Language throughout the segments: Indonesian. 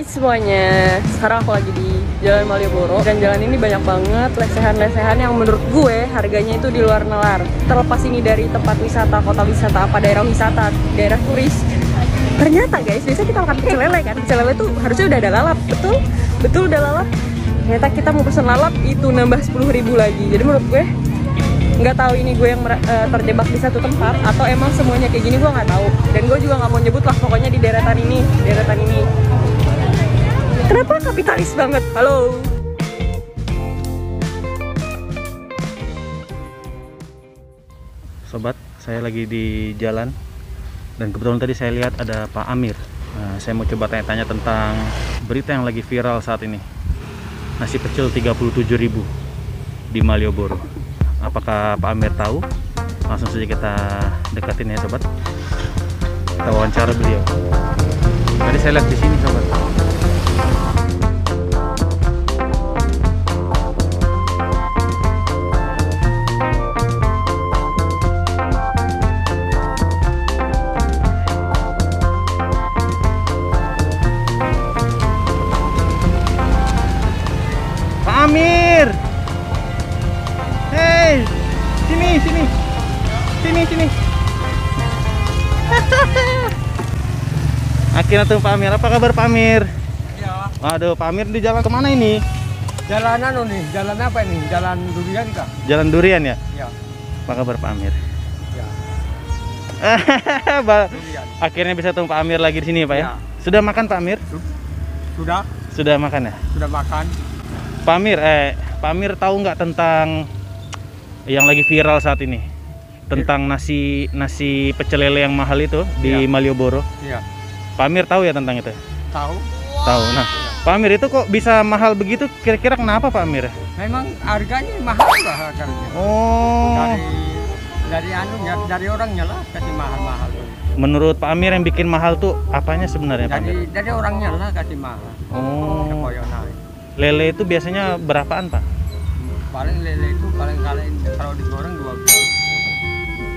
Hai semuanya, sekarang aku lagi di Jalan Malioboro dan jalan ini banyak banget lesehan-lesehan yang menurut gue harganya itu di luar nalar. Terlepas ini dari tempat wisata, kota wisata, apa daerah wisata, daerah turis. Ternyata guys, biasa kita makan pecel lele kan, pecel lele tuh harusnya udah ada lalap, betul? Betul udah lalap. Ternyata kita mau pesen lalap itu nambah 10.000 ribu lagi. Jadi menurut gue nggak tahu ini gue yang uh, terjebak di satu tempat atau emang semuanya kayak gini gue nggak tahu dan gue juga nggak mau nyebut lah pokoknya di deretan ini deretan ini kenapa kapitalis banget? Halo. Sobat saya lagi di jalan. Dan kebetulan tadi saya lihat ada Pak Amir. Nah, saya mau coba tanya-tanya tentang berita yang lagi viral saat ini. Nasi pecel 37.000 di Malioboro. Apakah Pak Amir tahu? Langsung saja kita deketin ya sobat. Kita wawancara beliau. Tadi saya lihat di sini sobat Akhirnya tuh Pak Amir. Apa kabar Pak Amir? Ya, Waduh, Pak Amir di jalan ke mana ini? jalan anu nih, jalan apa ini? Jalan durian kah? Jalan Durian ya? Ya, Apa kabar Pak Amir? ya, durian. Akhirnya bisa ketemu Pak Amir lagi di sini ya Pak ya? Ya. Sudah makan Pak Amir? Sudah, Sudah makan ya? sudah makan. Pak Amir, eh, Pak Amir tahu nggak tentang yang lagi viral saat ini? Tentang nasi nasi pecel lele yang mahal itu di Ya. Malioboro. Iya, Pak Amir tahu ya tentang itu? tahu. Tahu. Nah, Pak Amir itu kok bisa mahal begitu? Kira-kira kenapa Pak Amir? Memang harganya mahal lah harganya. Oh, Dari dari anunya, dari orangnya lah kasih mahal-mahal. menurut Pak Amir yang bikin mahal tuh apanya sebenarnya Pak Amir? Dari dari orangnya lah kasih mahal. Oh, lele itu biasanya berapaan Pak? Paling lele itu paling kali kalau digoreng dua belas.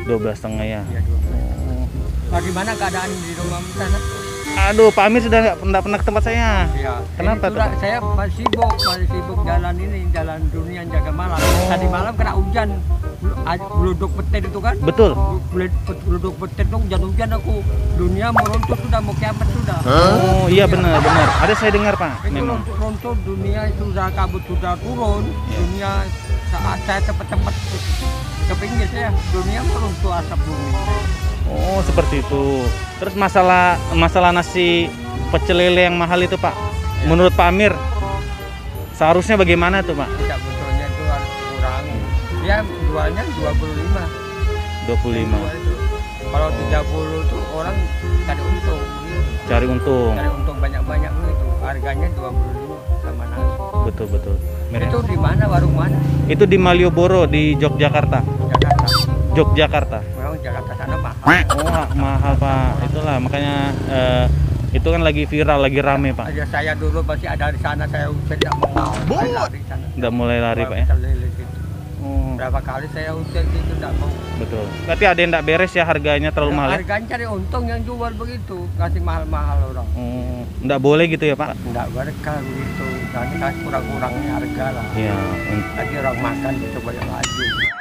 12 setengah ya. Ya, dua belas. Oh. Bagaimana keadaan di rumah sana? Aduh, Pak Amir sudah nggak nggak pernah ke tempat saya. Iya. Kenapa tuh? Saya masih sibuk, masih sibuk jalan ini, jalan dunia jaga malam. Oh. Tadi malam kena hujan, geluduk petir itu kan? Betul. Geluduk petir itu hujan-hujan aku. Dunia mau runtuh sudah, mau kiamat sudah. Oh, iya benar, benar. Ada saya dengar Pak, Itu memang. runtuh, runtuh, dunia itu sudah kabut sudah turun. Iya. Dunia saat saya cepat-cepat ke pinggir saya, dunia mau runtuh asap bumi. Oh, seperti itu. Terus masalah masalah nasi pecel lele yang mahal itu Pak. Menurut Pak Amir seharusnya bagaimana tuh Pak? Tidak betulnya itu harus kurang. Dia jualnya 25. 25. Jual itu. Kalau 30 tuh orang cari untung. Cari untung. Cari untung banyak-banyak begitu. Harganya 25 sama nasi. Betul betul. Mir, ya. Itu di mana warung mana? Itu di Malioboro di Yogyakarta. Jakarta. Yogyakarta. Memang Jakarta sana. Oh ma- mahal Pak. Itulah makanya eh, itu kan lagi viral, lagi rame Pak. Aja saya dulu pasti ada di sana saya usir tidak mau. Saya lari sana. Udah mulai lari Pak ya. Gitu. Oh, Berapa kali saya usir gitu tidak mau. betul. Berarti ada yang tidak beres ya harganya terlalu mahal ya? Harganya cari untung yang jual begitu. Kasih mahal-mahal orang. Oh, nggak boleh gitu ya Pak? Enggak berkah begitu. Nanti kasih kurang-kurangnya harga lah. Iya. un- Lagi orang makan supaya laju. supaya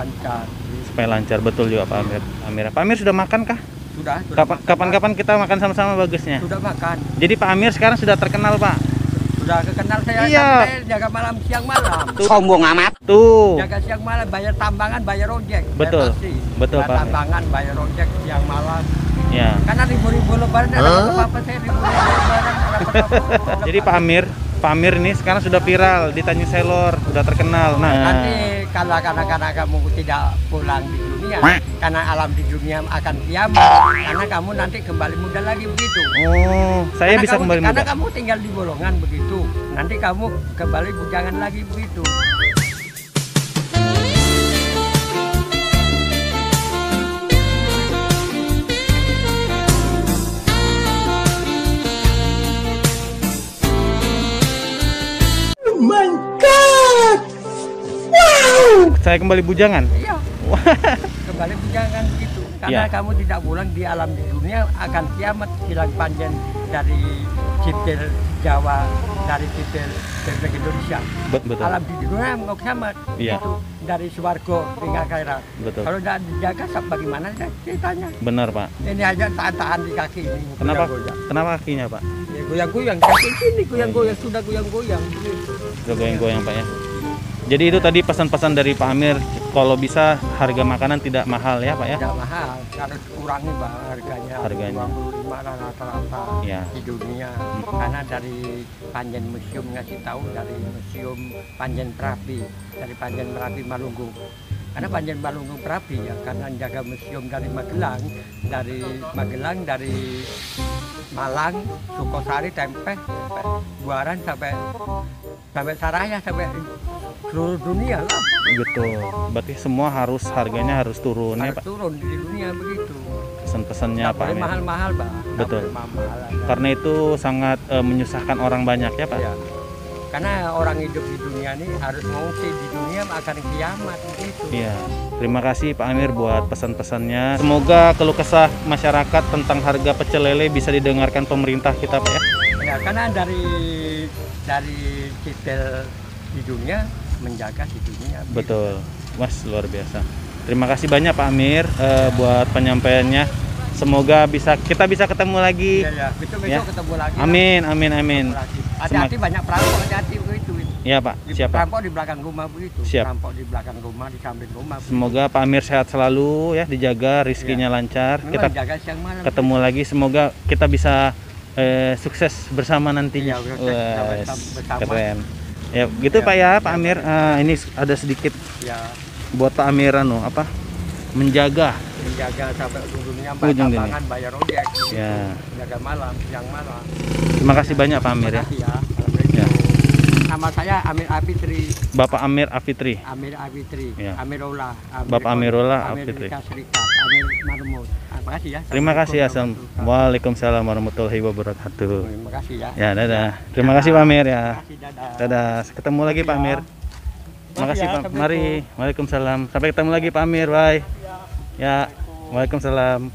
lancar. supaya lancar betul juga Pak Amir. Amir, Pak Amir sudah makan kah? Sudah, sudah Kapan makan, kapan-kapan kita makan sama-sama bagusnya. Sudah makan. Jadi Pak Amir sekarang sudah terkenal Pak. Sudah kekenal saya Iya. sampai jaga malam siang malam. Sombong amat. Tuh. Jaga siang malam bayar tambangan, bayar ojek. Bayar Betul. taksi. Betul, bayar Pak. tambangan, bayar ojek siang malam. Ya. Karena ribu-ribu lebaran ada apa-apa saya ribu-ribu lebaran ada apa-apa. Jadi Pak Amir, Pak Amir ini sekarang sudah viral di Tanjung Selor, sudah terkenal. Nah, Nanti kalau karena kamu tidak pulang di dunia, karena alam di dunia akan kiamat, karena kamu nanti kembali muda lagi begitu. oh, saya Karena bisa kamu, kembali Karena muda. kamu tinggal di bolongan begitu, nanti kamu kembali bujangan lagi begitu. Saya kembali bujangan. Iya, kembali bujangan begitu. Karena Iya. kamu tidak pulang di alam di dunia akan kiamat hilang panjang dari sipil Jawa, dari sipil Republik Indonesia. Bet- betul. Alam di dunia mau kiamat. Iya. Itu dari Suwargo hingga akhirat. Betul. Kalau tidak dijaga, bagaimana ceritanya? Benar, Pak. Ini aja tahan-tahan di kaki ini. Kenapa? goyang-goyang. Kenapa kakinya, Pak? Ya, goyang-goyang kaki sini goyang-goyang sudah goyang-goyang. Udah goyang-goyang, Pak ya. Jadi itu tadi pesan-pesan dari Pak Amir, kalau bisa harga makanan tidak mahal ya, Pak ya. Tidak mahal, harus kurangi bang harganya. Harganya. 25 lah rata-rata Ya. di dunia. Karena dari Panjen Museum ngasih tahu dari Museum Panjen Merapi, dari Panjen Merapi Malunggung. Karena Panjen Malunggung Merapi ya, karena jaga museum dari Magelang, dari Magelang dari Malang, Sukosari, Tempe, Buaran sampai sampai Saraya sampai seluruh dunia lah. Betul. Berarti semua harus harganya harus turun ya, harus Pak. turun di dunia begitu. Pesan-pesannya Pak Amir. mahal-mahal. Nggak Betul. boleh mahal-mahal. Karena itu sangat eh, menyusahkan orang banyak ya, Pak. Ya. Karena orang hidup di dunia ini harus ngungsi di dunia akan kiamat begitu. Iya. Terima kasih Pak Amir buat pesan-pesannya. Semoga keluh kesah masyarakat tentang harga pecel lele bisa didengarkan pemerintah kita, Pak ya. Ya, karena dari dari di dunia menjaga di dunia. Betul. Mas luar biasa. Terima kasih banyak Pak Amir eh, buat penyampaiannya. Semoga bisa kita bisa ketemu lagi. Iya, ya. Besok-besok Ya. ketemu lagi. lah. Amin, amin, amin. Lagi. Hati-hati banyak perampok, hati-hati begitu. Iya Pak, Di siapa? Perampok di belakang rumah begitu. Siap. Perampok di belakang rumah, di samping rumah. begitu. Semoga Pak Amir sehat selalu ya, dijaga rizkinya lancar. Memang Kita jaga siang malam. ketemu lagi. Semoga kita bisa eh, sukses bersama nantinya. Iya, sukses bersama. keren. Ya, gitu Ya. Pak ya, Pak Amir. Ah, ini ada sedikit Ya, buat Pak Amir anu apa? Menjaga. menjaga sampai ujungnya Ujung bayar ini. tangan, bayar ojek. Ya. Jaga malam, siang malam. Terima kasih banyak Pak Amir ya. Ya. Assalamualaikum. Ya. Nama saya Amir Afitri. Bapak Amir Afitri. Amir Afitri. Ya. Amirullah. Bapak Amirullah Amir Afitri. Amerika Serikat. Amir Marmut. Terima kasih ya. Terima kasih Assalamualaikum Assalamualaikum. warahmatullahi Waalaikumsalam warahmatullahi wabarakatuh. Terima kasih ya. Ya, dadah. Terima kasih Pak Amir ya. Terima kasih, dadah. Dadah. Ketemu lagi Pak Amir. Terima kasih ya, Pak. Mari. Waalaikumsalam. Sampai ketemu lagi Pak Amir. Bye. Ya. Waalaikumsalam.